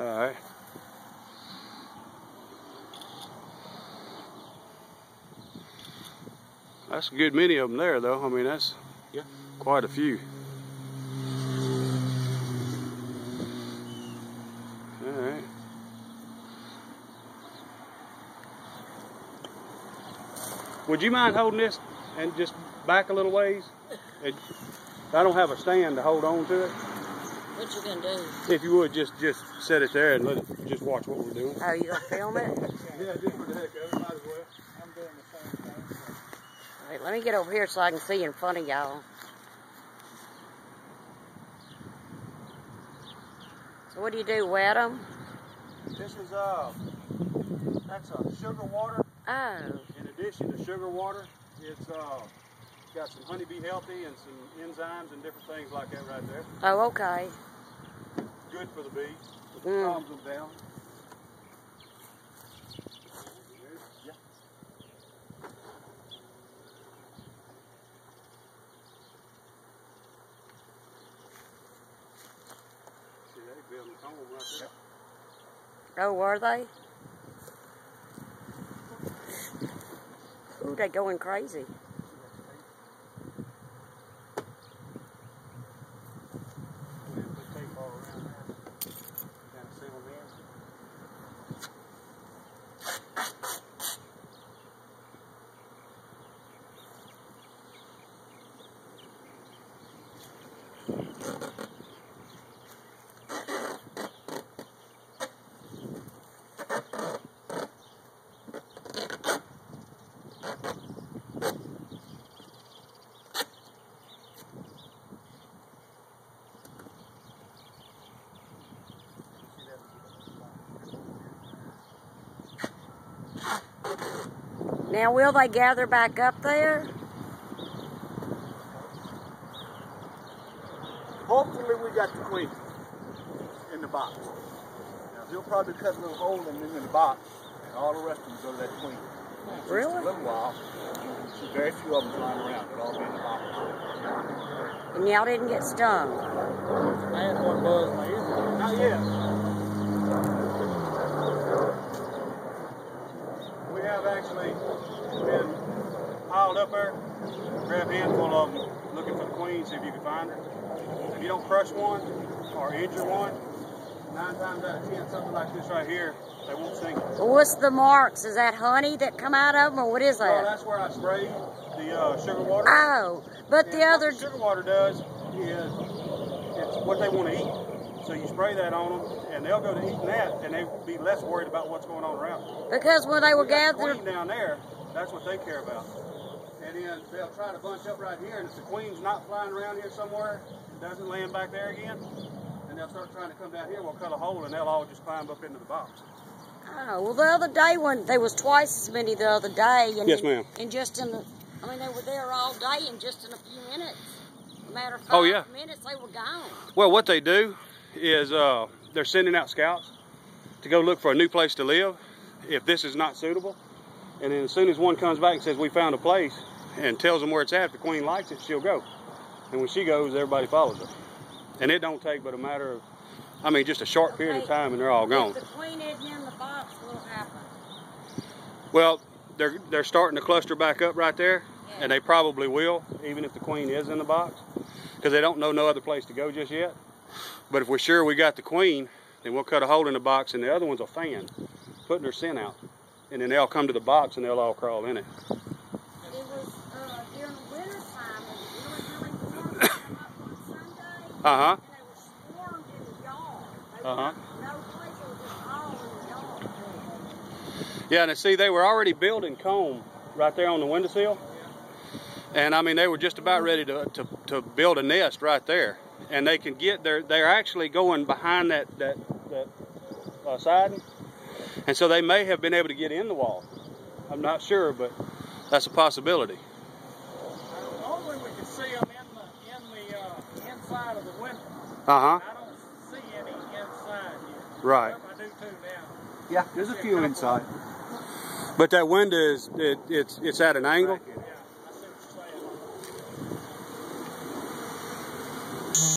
All right. That's a good many of them there, though. I mean, that's Yeah. quite a few. All right. Would you mind holding this and just back a little ways? It, I don't have a stand to hold on to it. What you gonna do? If you would, just just set it there and let it just watch what we're doing. Oh, you gonna film it? Yeah, just for the heck of it, might as well. I'm doing the same thing. All right, let me get over here so I can see in front of y'all. So what do you do, wet them? This is uh, that's uh, sugar water. Oh, In addition to sugar water, it's uh, got some Honey-B-Healthy and some enzymes and different things like that right there. oh, okay. Good for the bees. Mm. Calms them down. Yeah. See, they building right there. Oh, are they? Ooh, they're going crazy. We didn't put tape all around there. Kind of seal them in. Now, will they gather back up there? Hopefully we got the queen in the box. Now he'll probably cut a little hole in them in the box, and all the rest of them go to that queen. Just Really? a little while. You can see very few of them flying around. They'll all be in the box. And y'all didn't get stung. I had one buzz my ear. Not yet. We have actually piled up there, grab a handful of them, looking for the queen, see if you can find her. If you don't crush one or injure one, nine times out of ten, something like this right here, they won't you. Well, what's the marks? Is that honey that come out of them, or what is Well, that? that's where I sprayed the uh, sugar water. Oh, but And the what other, sugar water does is it's what they want to eat. So you spray that on them, and they'll go to eating that, and they'll be less worried about what's going on around them. because when they were We gathered, down there, that's what they care about. And then they'll try to bunch up right here, and if the queen's not flying around here somewhere, doesn't land back there again, then they'll start trying to come down here. We'll cut a hole, and they'll all just climb up into the box. oh, well, the other day when there was twice as many the other day, and Yes, ma'am. And just in, the, I mean, they were there all day, and just in a few minutes, a matter of five Oh, yeah. minutes, they were gone. Well, what they do is uh, they're sending out scouts to go look for a new place to live if this is not suitable. And then as soon as one comes back and says, We found a place, and tells them where it's at, if the queen likes it, she'll go. And when she goes, everybody follows her. And it don't take but a matter of, I mean, just a short period of time, and they're all gone. If the queen isn't in the box, what'll happen? Well, they're they're starting to cluster back up right there, Yeah. and they probably will, even if the queen is in the box, because they don't know no other place to go just yet. But if we're sure we got the queen, then we'll cut a hole in the box, and the other one's a fan, putting their scent out, and then they'll come to the box and they'll all crawl in it. It was uh, during the winter time, it was really, really. I came up on Sunday, Uh huh. and they were in the yard. Uh-huh. were No place, they were just all in the yard. Yeah, and see, they were already building comb right there on the windowsill. And I mean, they were just about ready to, to, to build a nest right there. And they can get, they're, they're actually going behind that, that, that uh, siding. And so they may have been able to get in the wall. I'm not sure, but that's a possibility. Normally we can see them in the, in the, uh, inside of the window. Uh huh. I don't see any inside yet. Right. I do too now. Yeah, there's a few inside. But that window is, it, it's, it's at an angle.